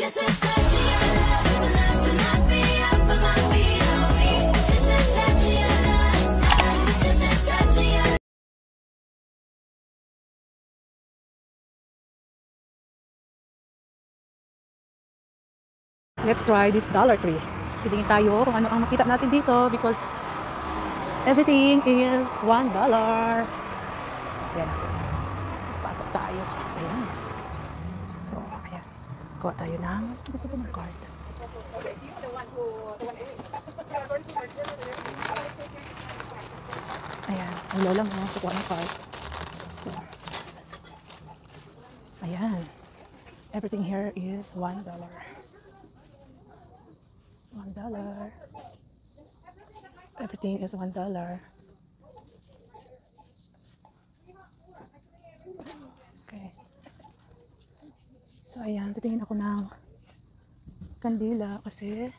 Let's try this Dollar Tree. Titingin tayo kung ano ang makita natin dito because everything is $1. dollar. Ayan. Pasok tayo. Ayan. Kuha tayo ng gusto ko ng card. Ayan. Ang lola mo, kukuha ng card. So, ayan. Everything here is $1. dollar. One dollar. Everything is one dollar. Ayan. Titingin ako ng kandila kasi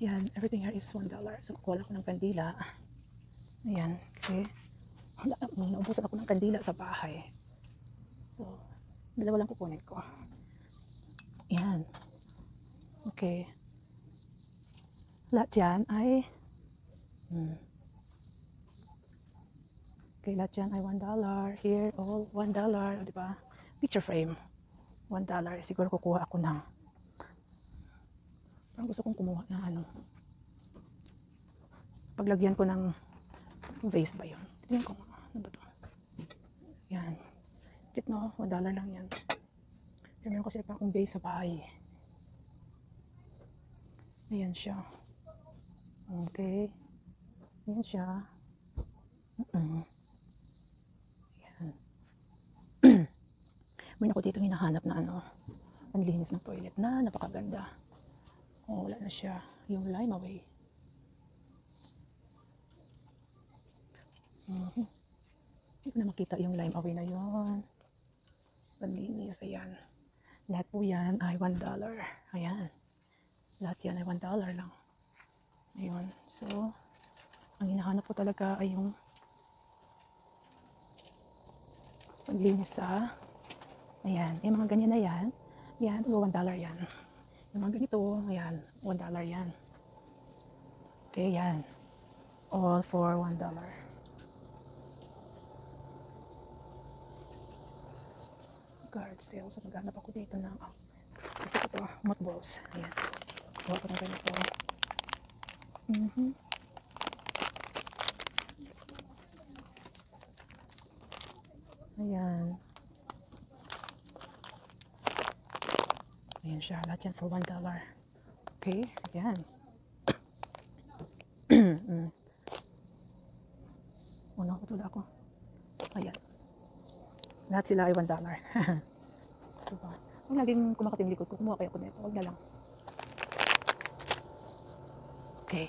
ayan, everything here is one dollar. So, kukuha ako ng kandila. Ayan. Kasi wala, naubusan ako ng kandila sa bahay. So, dalawa lang kukunin ko. Ayan. Okay. Lahat yan ay hmm. Okay, lahat yan ay $1 dollar. Here, all $1 dollar. O, di ba? Picture frame. $1 dollar. Siguro kukuha ako ng parang gusto kong kumuha ng ano. Paglagyan ko ng vase ba yun? Tingnan ko. Ano ba to? Yan. Cute no? $1 dollar lang yan. Pero meron kasi pa akong vase sa bahay. Ayan siya. Okay. Ayan siya. Mm-mm. Ayan. May ako dito hinahanap na ano. Ang linis ng toilet na napakaganda. Oh, wala na siya. Yung lime away. Mhm. Hindi ko na makita yung lime away na yun. Ang linis. Ayan. Lahat po yan ay $1. dollar. Ayan. Lahat yan ay $1 dollar lang. Ayun. So, ang hinahanap ko talaga ay yung paglinis sa ayan. Yung mga ganyan na yan. Yan, $1 dollar yan. Yung mga ganito, ayan, $1 dollar yan. Okay, yan. All for $1 dollar. Guard sales. Maghanap ako dito ng oh, gusto ko to, mothballs. Ayan. Kuha ko ng ganito. Mhm. Ayan. Ayan siya. Lahat yan for $1. dollar. Okay. Ayan. Una ko tula ako. Ayan. Lahat sila ay $1. dollar. diba? Ang laging kumakating likod ko, kumuha kayo ko nito. Huwag na lang. Okay.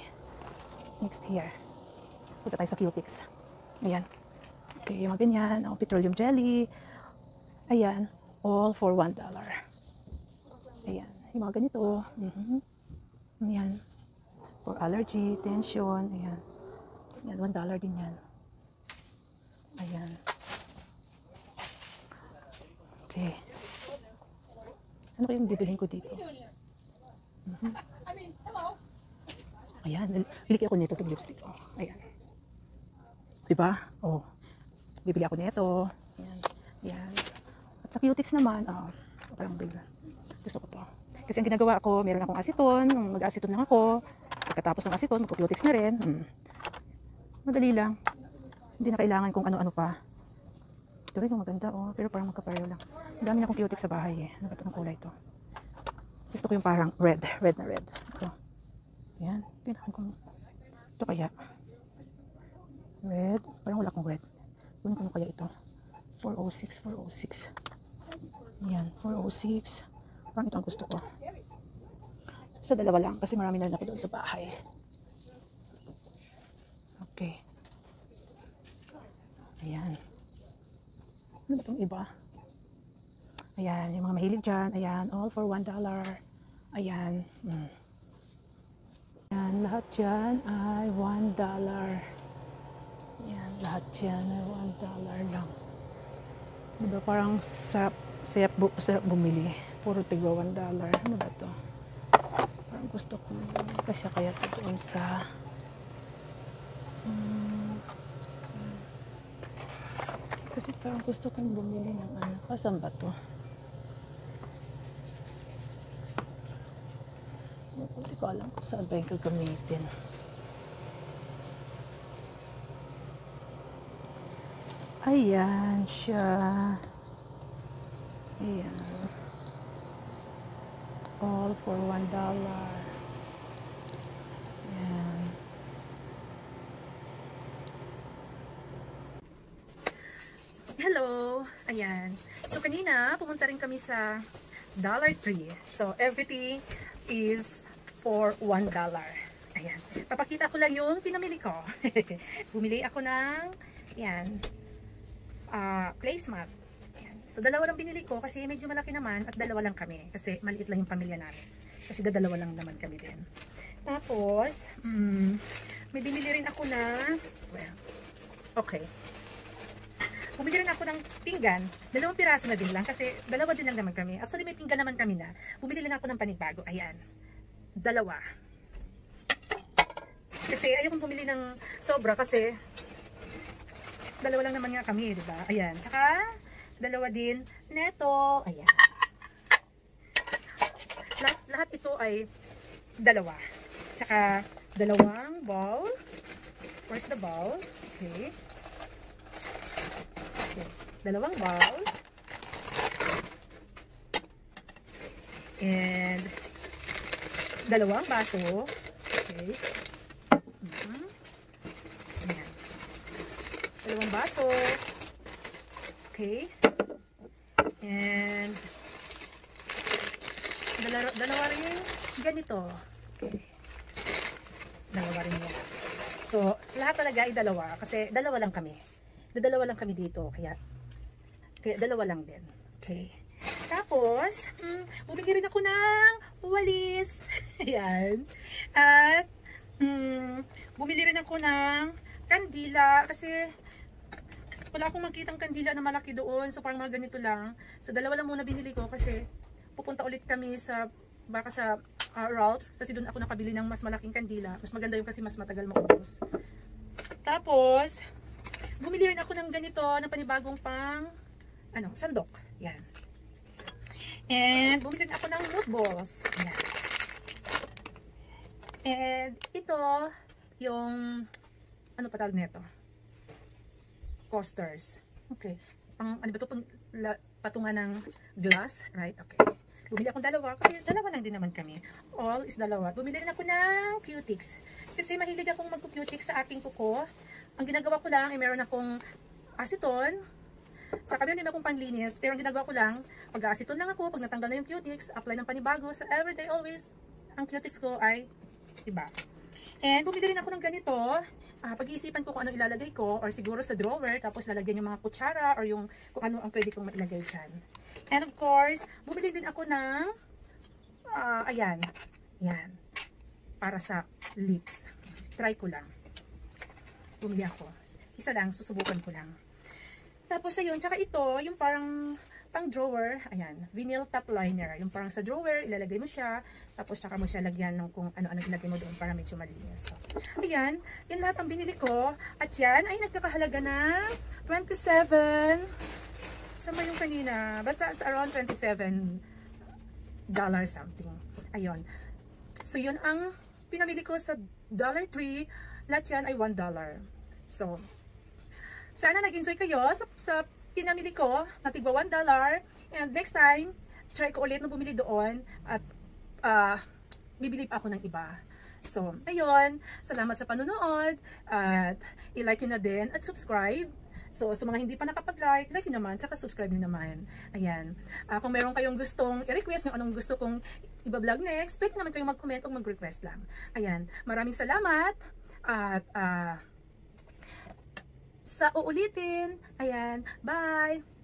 Next here. Punta tayo sa Cutix. Ayan. Okay, yung mga ganyan. Oh, petroleum jelly. Ayan. All for $1. Ayan. Yung mga ganito. Mhm. Ayan. For allergy, tension. Ayan. Ayan, $1 dollar din yan. Ayan. Okay. Saan ko yung bibilhin ko dito? Mhm. Ayan. Bili ako nito itong lipstick. Oh. Ayan. Diba? Oh. Bibili ako nito. Ayan. Ayan. At sa Cutix naman, oh, parang bigla. Gusto ko to. Kasi ang ginagawa ko, meron akong aceton. Mag-aceton lang ako. Pagkatapos ng aceton, mag-Cutix na rin. Hmm. Madali lang. Hindi na kailangan kung ano-ano pa. Ito rin yung maganda, oh. Pero parang magkapareho lang. Ang dami na akong Cutix sa bahay, eh. Ano ba ito ng kulay ito? Gusto ko yung parang red. Red na red. Ito. Ayan. Kailangan kong... Ito kaya. Red. Parang wala akong red. Kunin ko kaya ito. 406, 406. Ayan, 406. Parang ito ang gusto ko. Sa dalawa lang kasi marami na ako doon sa bahay. Okay. Ayan. Ano ba itong iba? Ayan, yung mga mahilig dyan. Ayan, all for $1. Ayan. Mm. Ayan, lahat dyan ay $1. Ayan, lahat dyan ay $1 lang. Diba parang sarap, sarap, bu sarap bumili. Puro tigwa 1 dollar. Ano ba to? Parang gusto ko. Kasi kaya to doon sa... Hmm, kasi parang gusto kong bumili ng ano. Kasan ba to? Hindi ko alam kung saan ba yung gagamitin. Ayan siya. Ayan. All for one dollar. Ayan. Hello! Ayan. So, kanina, pumunta rin kami sa Dollar Tree. So, everything is for one dollar. Ayan. Papakita ko lang yung pinamili ko. Bumili ako ng, yan, ah placemat. So, dalawa lang binili ko kasi medyo malaki naman at dalawa lang kami. Kasi maliit lang yung pamilya namin. Kasi dadalawa lang naman kami din. Tapos, mm, may binili rin ako na, well, okay. Bumili rin ako ng pinggan. Dalawang piraso na din lang kasi dalawa din lang naman kami. Actually, may pinggan naman kami na. Bumili rin ako ng panibago. Ayan. Dalawa. Kasi ayokong bumili ng sobra kasi dalawa lang naman nga kami, di ba? Ayan. Tsaka, dalawa din neto. Ayan. Lahat, lahat ito ay dalawa. Tsaka, dalawang bowl. Where's the bowl? Okay. Okay. Dalawang bowl. And, dalawang baso. Okay. Mhm. Ayan. Dalawang baso. Okay. And, dalawa, dalawa rin yung ganito. Okay. Dalawa rin yan. So, lahat talaga ay dalawa. Kasi dalawa lang kami. Dalawa lang kami dito. Kaya, kaya dalawa lang din. Okay. Tapos, mm, bumili rin ako ng walis. Ayan. At, mm, bumili rin ako ng kandila. Kasi, wala akong makitang kandila na malaki doon. So, parang mga ganito lang. So, dalawa lang muna binili ko kasi pupunta ulit kami sa, baka sa uh, Ralph's. Kasi doon ako nakabili ng mas malaking kandila. Mas maganda yung kasi mas matagal maubos. Tapos, bumili rin ako ng ganito, na panibagong pang, ano, sandok. Yan. And, bumili rin ako ng mood balls. Yan. And, ito, yung, ano pa tawag nito? Coasters. Okay. Pang, ano ba ito? Pang, patungan ng glass. Right? Okay. Bumili akong dalawa kasi dalawa lang din naman kami. All is dalawa. Bumili rin ako ng cutics. Kasi mahilig akong mag-cutics sa aking kuko. Ang ginagawa ko lang ay meron akong aceton. Tsaka meron din akong panlinis. Pero ang ginagawa ko lang, pag-aceton lang ako, pag natanggal na yung cutics, apply ng panibago. So everyday, always, ang cutics ko ay iba. And bumili rin ako ng ganito. Ah, pag-iisipan ko kung anong ilalagay ko or siguro sa drawer tapos lalagyan yung mga kutsara or yung kung ano ang pwede kong mailagay dyan. And of course, bumili din ako ng ah, ayan. Yan. Para sa lips. Try ko lang. Bumili ako. Isa lang, susubukan ko lang. Tapos ayun, tsaka ito, yung parang pang drawer, ayan, vinyl top liner. Yung parang sa drawer, ilalagay mo siya, tapos tsaka mo siya lagyan ng kung ano-ano ilagay mo doon para medyo malinis. So, ayan, yan lahat ang binili ko. At yan ay nagkakahalaga ng 27, saan ba yung kanina? Basta around 27 dollar something. Ayun. So, yun ang pinamili ko sa Dollar Tree. Lahat yan ay 1 dollar. So, sana nag-enjoy kayo sa, sa pinamili ko na tigwa 1 dollar. And next time, try ko ulit na bumili doon at uh, bibili pa ako ng iba. So, ayun. Salamat sa panonood. At i-like nyo na din at subscribe. So, sa mga hindi pa nakapag-like, like nyo naman, saka subscribe nyo naman. Ayan. Ah, kung meron kayong gustong i-request nyo anong gusto kong iba-vlog next, pwede naman kayong mag-comment o mag-request lang. Ayan. Maraming salamat. At, ah, sa uulitin. Ayan. Bye!